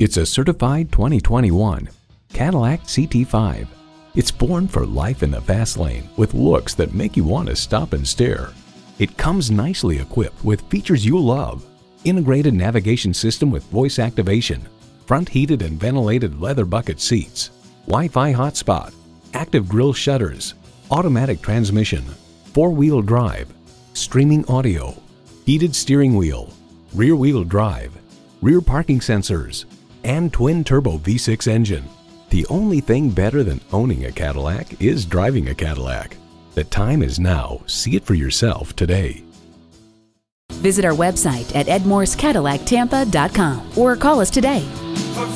It's a certified 2021 Cadillac CT5. It's born for life in the fast lane with looks that make you want to stop and stare. It comes nicely equipped with features you love. Integrated navigation system with voice activation, front heated and ventilated leather bucket seats, Wi-Fi hotspot, active grille shutters, automatic transmission, four-wheel drive, streaming audio, heated steering wheel, rear wheel drive, rear parking sensors, and twin-turbo V6 engine. The only thing better than owning a Cadillac is driving a Cadillac. The time is now. See it for yourself today. Visit our website at edmorsecadillactampa.com or call us today. For